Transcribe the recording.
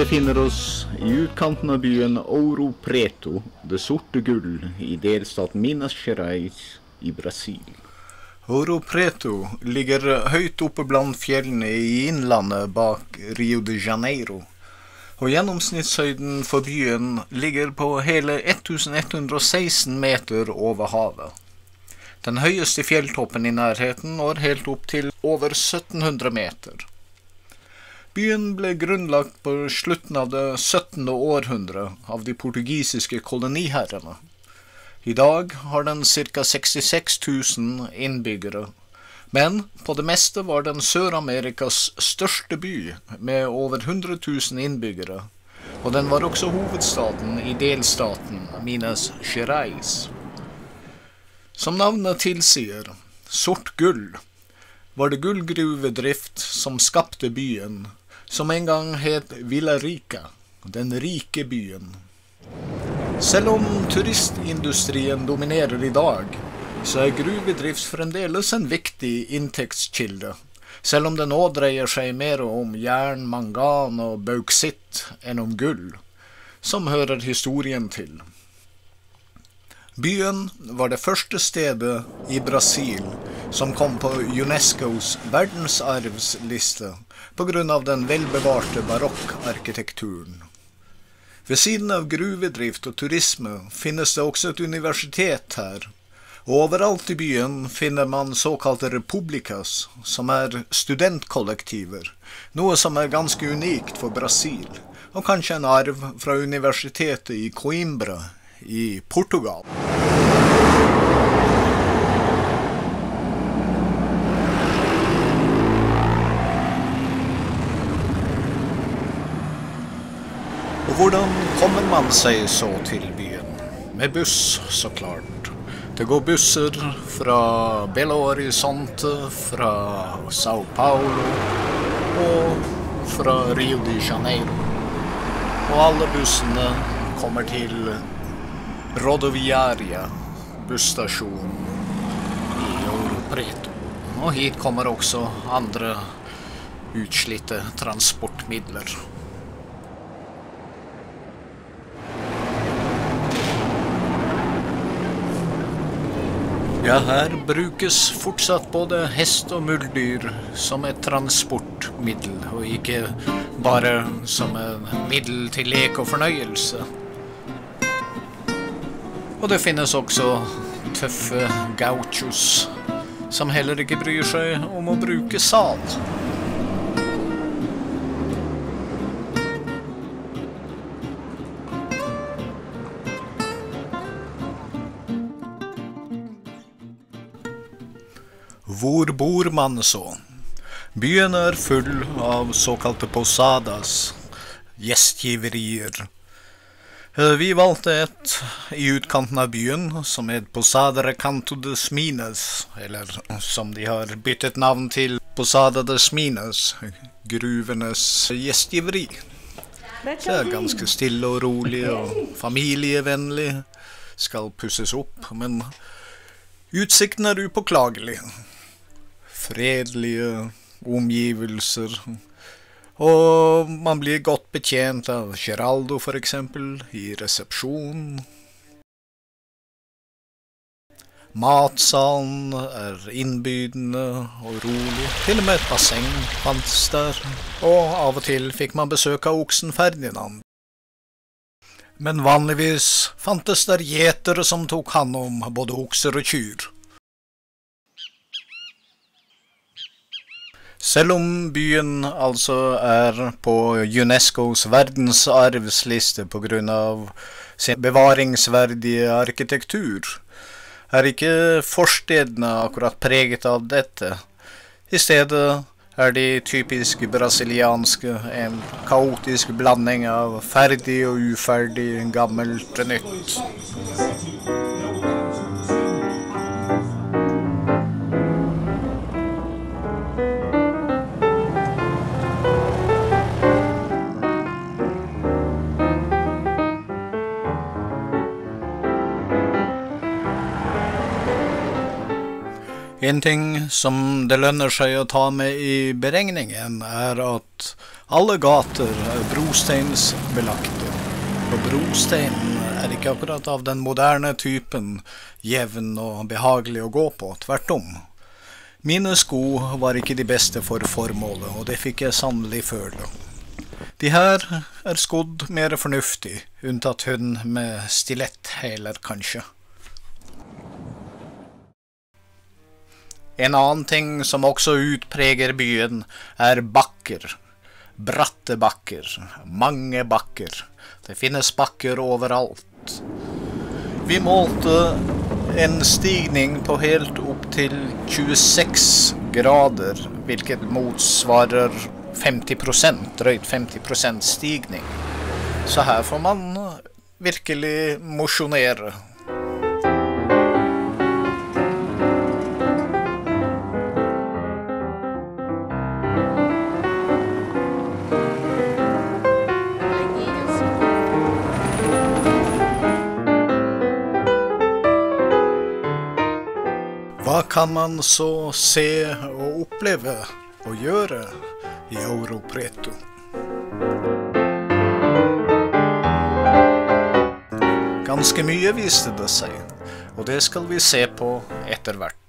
Befinner oss i utkanten av byen Ouro Preto, det sorte gull, i delstaten Minas Gerais i Brasil. Ouro Preto ligger høyt oppe blant fjellene i innlandet bak Rio de Janeiro. Og gjennomsnittshøyden for byen ligger på hele 1116 meter over havet. Den høyeste fjelltoppen i nærheten når helt opp til over 1700 meter. Byen ble grunnlagt på slutten av det 17. århundre av de portugisiske koloniherrene. I dag har den ca. 66 000 innbyggere, men på det meste var den Sør-Amerikas største by med over 100 000 innbyggere, og den var også hovedstaden i delstaten Minas Gerais. Som navnet tilsier, sort gull, var det gullgruvedrift som skapte byen, som en gang het Villa Rica, den rike byen. Selv om turistindustrien dominerer i dag, så er gruvedrift fremdeles en viktig inntektskilde, selv om det nå dreier seg mer om jern, mangan og bauksitt enn om gull, som hører historien til. Byen var det første stedet i Brasil som kom på Unescos verdensarvsliste pga. den velbevarte barokkarkitekturen. Ved siden av gruvedrift og turisme finnes det også et universitet her, og overalt i byen finner man såkalte republicas, som er studentkollektiver, noe som er ganske unikt for Brasil, og kanskje en arv fra universitetet i Coimbra i Portugal. Og hvordan kommer man seg så til byen? Med buss, så klart. Det går busser fra Belo Horizonte, fra Sao Paulo og fra Rio de Janeiro. Og alle bussene kommer til Rodoviaria busstasjon i Ouro Preto. Og hit kommer også andre utslitte transportmidler. Ja, her brukes fortsatt både hest og muldyr som et transportmiddel, og ikke bare som et middel til lek og fornøyelse. Og det finnes også tøffe gauchos som heller ikke bryr seg om å bruke sal. Hvor bor man så? Byen er full av såkalte posadas, gjestgiverier. Vi valgte et i utkanten av byen som het Posada Recanto de Smines, eller som de har byttet navn til Posada de Smines, gruvenes gjestgiveri. Det er ganske stille og rolig og familievennlig. Skal pusses opp, men utsikten er upåklagelig fredelige omgivelser. Og man blir godt betjent av Geraldo, eksempel, i resepsjonen. Matsalen er innbydende og rolig. Til og med et basseng fantes der, og av og til fikk man besøk av oksen Ferdinand. Men vanligvis fantes der gjetere som tok hand om både okser og kyr. Selv om byen altså er på Unescos verdensarvsliste pga. sin bevaringsverdige arkitektur, er ikke forstedene akkurat preget av dette. I stedet er de typisk brasilianske, en kaotisk blanding av ferdig og uferdig, gammelt og nytt. En ting som det lønner seg å ta med i beregningen, er at alle gater er brosteinsbelagte. Og brosteinen er ikke akkurat av den moderne typen jevn og behagelig å gå på, tvert om. Mine sko var ikke de beste for formålet, og det fikk jeg sannelig føle. De her er skodd mer fornuftig, unntatt hun med stiletthæler, kanskje. En annen ting som også utpreger byen, er bakker. Bratte bakker. Mange bakker. Det finnes bakker overalt. Vi målte en stigning på helt opp til 26 grader, hvilket motsvarer 50% drøyt 50% stigning. Så her får man virkelig mosjonere. Hva kan man så se og oppleve og gjøre i Ouro Preto? Ganske mye viste det seg, og det skal vi se på etter hvert.